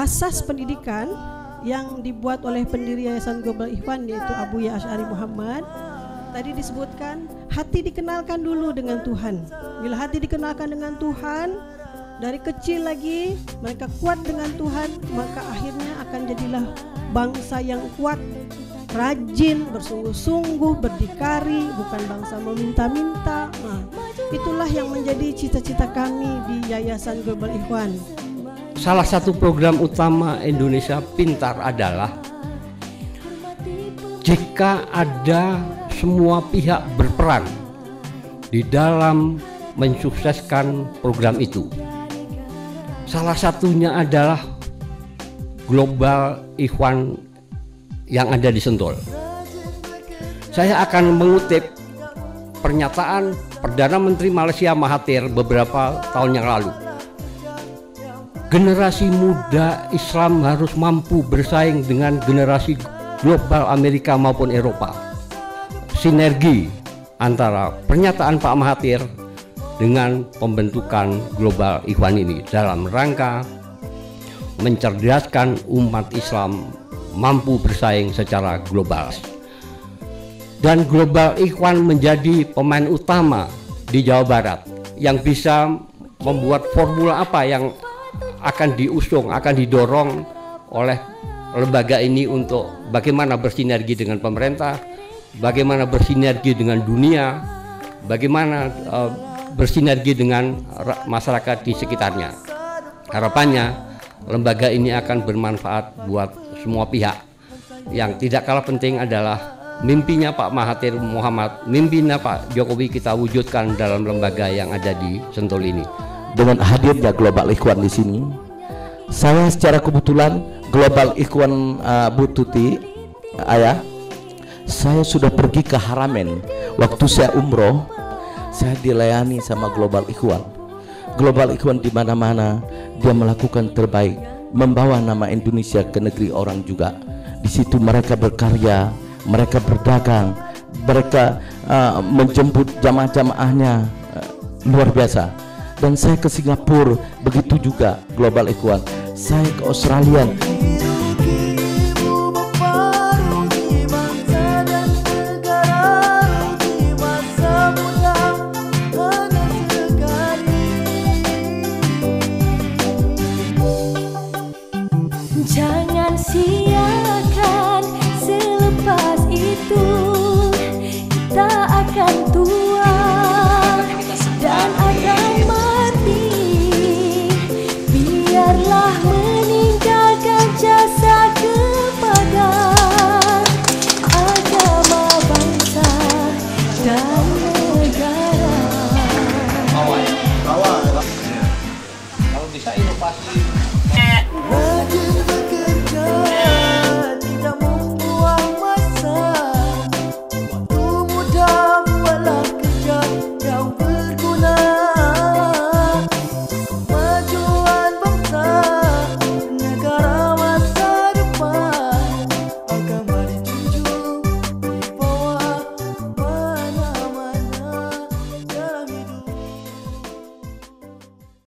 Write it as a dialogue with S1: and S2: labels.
S1: Asas pendidikan yang dibuat oleh pendiri Yayasan Global Ikhwan yaitu Abu Ya Asy'ari Muhammad. Tadi disebutkan hati dikenalkan dulu dengan Tuhan. Bila hati dikenalkan dengan Tuhan dari kecil lagi mereka kuat dengan Tuhan maka akhirnya akan jadilah bangsa yang kuat. Rajin bersungguh-sungguh berdikari bukan bangsa meminta-minta. Nah, itulah yang menjadi cita-cita kami di Yayasan Global Ikhwan
S2: Salah satu program utama Indonesia Pintar adalah jika ada semua pihak berperan di dalam mensukseskan program itu. Salah satunya adalah Global Ikhwan yang ada di Sentul. Saya akan mengutip pernyataan Perdana Menteri Malaysia Mahathir beberapa tahun yang lalu. Generasi muda Islam harus mampu bersaing dengan generasi global Amerika maupun Eropa. Sinergi antara pernyataan Pak Mahathir dengan pembentukan Global Ikhwan ini dalam rangka mencerdaskan umat Islam mampu bersaing secara global. Dan Global Ikhwan menjadi pemain utama di Jawa Barat yang bisa membuat formula apa yang akan diusung, akan didorong oleh lembaga ini untuk bagaimana bersinergi dengan pemerintah, bagaimana bersinergi dengan dunia, bagaimana uh, bersinergi dengan ra- masyarakat di sekitarnya. Harapannya lembaga ini akan bermanfaat buat semua pihak. Yang tidak kalah penting adalah mimpinya Pak Mahathir Muhammad, mimpinya Pak Jokowi kita wujudkan dalam lembaga yang ada di Sentul ini.
S3: Dengan hadirnya Global Ikhwan di sini, saya secara kebetulan Global Ikhwan uh, Bu Tuti, uh, ayah, saya sudah pergi ke Haramen. Waktu saya umroh, saya dilayani sama Global Ikhwan. Global Ikhwan di mana-mana dia melakukan terbaik, membawa nama Indonesia ke negeri orang juga. Di situ mereka berkarya, mereka berdagang, mereka uh, menjemput jamaah-jamaahnya uh, luar biasa dan saya ke Singapura begitu juga Global Equan saya ke Australia.
S4: Jangan siakan selepas itu kita
S5: akan tuh